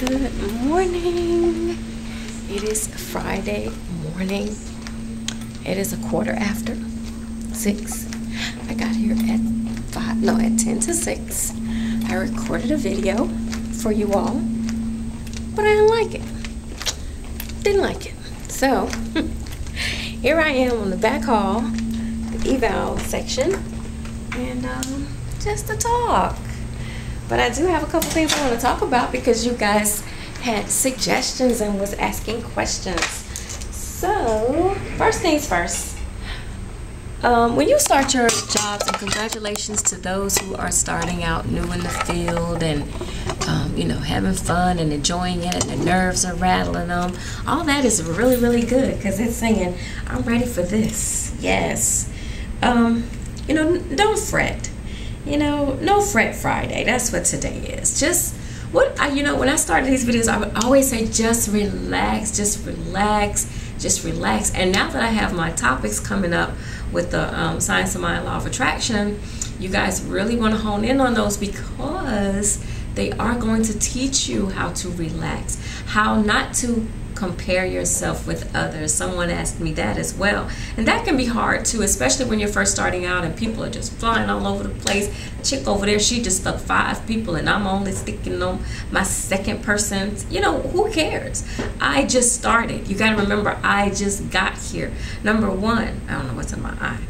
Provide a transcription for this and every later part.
Good morning. It is Friday morning. It is a quarter after six. I got here at five, no, at 10 to six. I recorded a video for you all, but I didn't like it. Didn't like it. So, here I am on the back hall, the eval section, and um, just to talk. But I do have a couple things I want to talk about because you guys had suggestions and was asking questions. So, first things first. Um, when you start your jobs, and congratulations to those who are starting out new in the field and, um, you know, having fun and enjoying it, and the nerves are rattling them. All that is really, really good because it's saying, I'm ready for this. Yes. Um, you know, don't fret you know, no fret Friday. That's what today is. Just what I, you know, when I started these videos, I would always say, just relax, just relax, just relax. And now that I have my topics coming up with the um, science of mind, law of attraction, you guys really want to hone in on those because they are going to teach you how to relax, how not to compare yourself with others. Someone asked me that as well. And that can be hard too, especially when you're first starting out and people are just flying all over the place. chick over there, she just stuck five people and I'm only sticking on my second person. You know, who cares? I just started. You got to remember, I just got here. Number one, I don't know what's in my eye.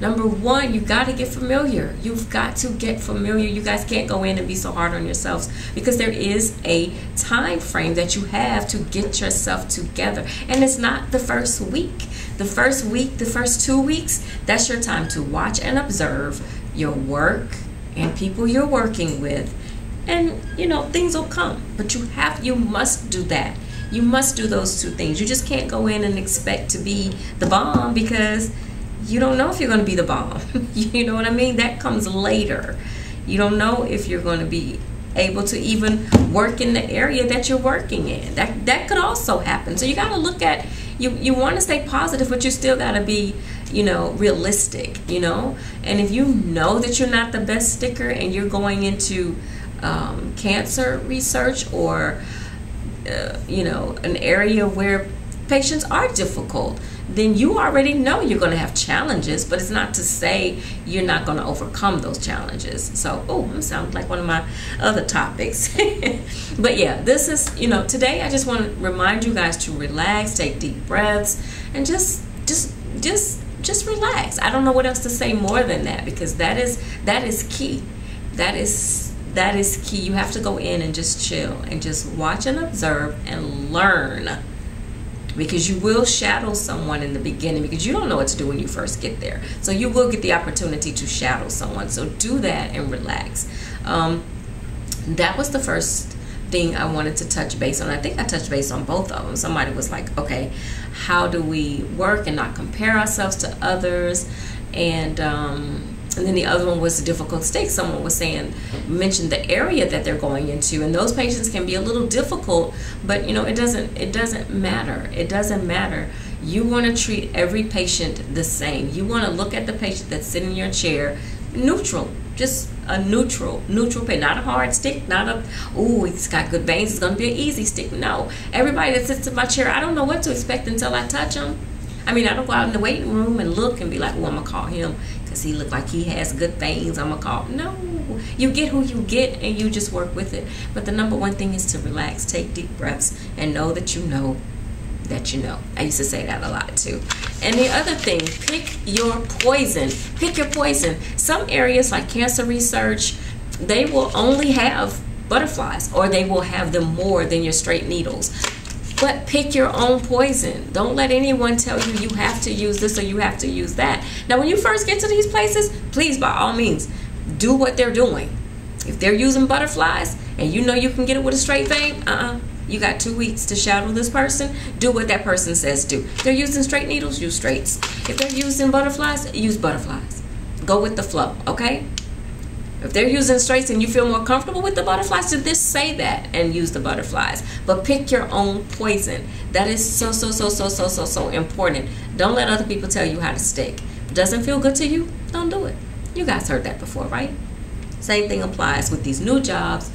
Number one, you got to get familiar. You've got to get familiar. You guys can't go in and be so hard on yourselves because there is a time frame that you have to get yourself together. And it's not the first week. The first week, the first two weeks, that's your time to watch and observe your work and people you're working with. And, you know, things will come. But you have, you must do that. You must do those two things. You just can't go in and expect to be the bomb because you don't know if you're going to be the bomb. you know what I mean? That comes later. You don't know if you're going to be able to even work in the area that you're working in. That that could also happen. So you got to look at you you want to stay positive, but you still got to be, you know, realistic, you know? And if you know that you're not the best sticker and you're going into um, cancer research or uh, you know, an area where patients are difficult, then you already know you're going to have challenges, but it's not to say you're not going to overcome those challenges. So, oh, I'm sounding like one of my other topics. but yeah, this is, you know, today I just want to remind you guys to relax, take deep breaths, and just, just, just, just relax. I don't know what else to say more than that because that is, that is key. That is, that is key. You have to go in and just chill and just watch and observe and learn because you will shadow someone in the beginning because you don't know what to do when you first get there. So you will get the opportunity to shadow someone. So do that and relax. Um, that was the first thing I wanted to touch base on. I think I touched base on both of them. Somebody was like, okay, how do we work and not compare ourselves to others? And um, and then the other one was a difficult state. Someone was saying, mentioned the area that they're going into, and those patients can be a little difficult. But you know, it doesn't it doesn't matter. It doesn't matter. You want to treat every patient the same. You want to look at the patient that's sitting in your chair, neutral, just a neutral, neutral patient, not a hard stick, not a oh, it's got good veins. It's gonna be an easy stick. No, everybody that sits in my chair, I don't know what to expect until I touch them. I mean, I don't go out in the waiting room and look and be like, oh, I'm gonna call him because he looked like he has good things. I'm gonna call. No, you get who you get and you just work with it. But the number one thing is to relax, take deep breaths, and know that you know that you know. I used to say that a lot too. And the other thing, pick your poison. Pick your poison. Some areas like cancer research, they will only have butterflies or they will have them more than your straight needles. But pick your own poison. Don't let anyone tell you you have to use this or you have to use that. Now, when you first get to these places, please, by all means, do what they're doing. If they're using butterflies and you know you can get it with a straight vein, uh-uh. You got two weeks to shadow this person. Do what that person says do. If they're using straight needles, use straights. If they're using butterflies, use butterflies. Go with the flow, okay? If they're using straights and you feel more comfortable with the butterflies, then just say that and use the butterflies. But pick your own poison. That is so, so, so, so, so, so, so important. Don't let other people tell you how to stick. Doesn't feel good to you, don't do it. You guys heard that before, right? Same thing applies with these new jobs.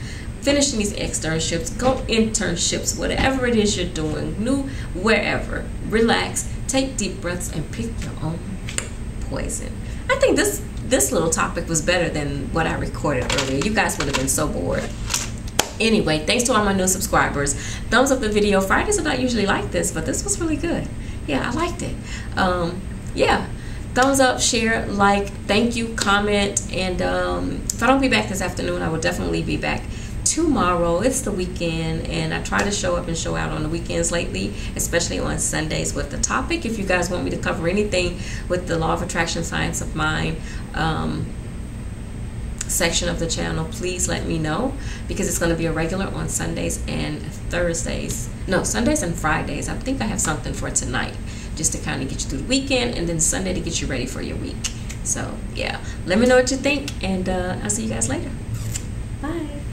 finishing these externships, go internships, whatever it is you're doing, new wherever. Relax, take deep breaths, and pick your own poison. I think this this little topic was better than what I recorded earlier. You guys would have been so bored. Anyway, thanks to all my new subscribers. Thumbs up the video. Fridays are not usually like this, but this was really good. Yeah, I liked it. Um, yeah, thumbs up, share, like, thank you, comment, and um, if I don't be back this afternoon, I will definitely be back tomorrow. It's the weekend, and I try to show up and show out on the weekends lately, especially on Sundays with the topic. If you guys want me to cover anything with the law of attraction, science of mind, um, section of the channel, please let me know because it's going to be a regular on Sundays and Thursdays. No, Sundays and Fridays. I think I have something for tonight just to kind of get you through the weekend and then Sunday to get you ready for your week. So, yeah, let me know what you think and uh, I'll see you guys later. Bye.